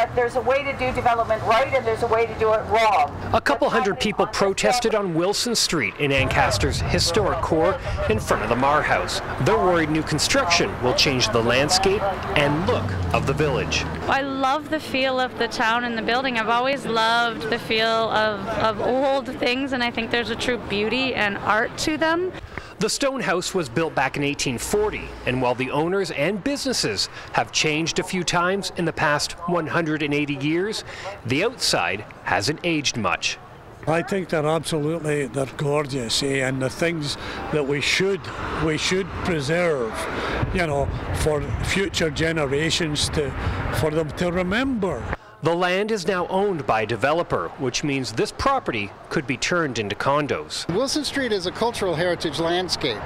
that there's a way to do development right and there's a way to do it wrong. A couple hundred people protested on Wilson Street in Ancaster's historic core in front of the Marr House. They're worried new construction will change the landscape and look of the village. I love the feel of the town and the building. I've always loved the feel of, of old things, and I think there's a true beauty and art to them. The stone house was built back in 1840, and while the owners and businesses have changed a few times in the past 180 years, the outside hasn't aged much. I think they're absolutely they're gorgeous, eh? and the things that we should we should preserve, you know, for future generations to for them to remember. The land is now owned by a developer, which means this property could be turned into condos. Wilson Street is a cultural heritage landscape.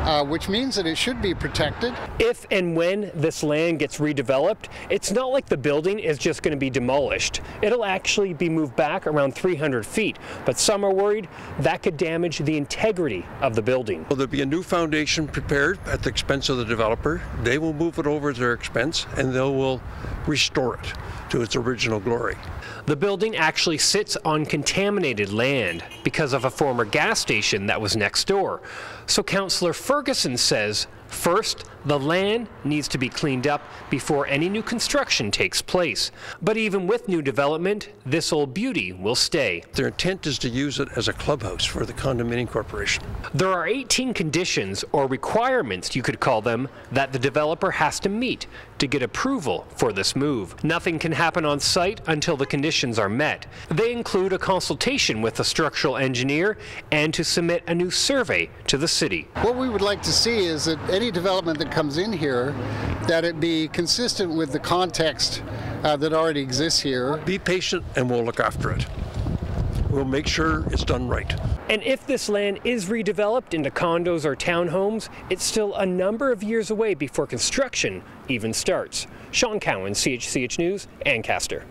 Uh, which means that it should be protected. If and when this land gets redeveloped, it's not like the building is just going to be demolished. It'll actually be moved back around 300 feet, but some are worried that could damage the integrity of the building. Well, there'll be a new foundation prepared at the expense of the developer. They will move it over at their expense and they will restore it to its original glory. The building actually sits on contaminated land because of a former gas station that was next door. So Councillor Ferguson says First, the land needs to be cleaned up before any new construction takes place. But even with new development, this old beauty will stay. Their intent is to use it as a clubhouse for the condominium corporation. There are 18 conditions or requirements, you could call them, that the developer has to meet to get approval for this move. Nothing can happen on site until the conditions are met. They include a consultation with a structural engineer and to submit a new survey to the city. What we would like to see is that any development that comes in here, that it be consistent with the context uh, that already exists here. Be patient and we'll look after it. We'll make sure it's done right. And if this land is redeveloped into condos or townhomes, it's still a number of years away before construction even starts. Sean Cowan, CHCH News, Ancaster.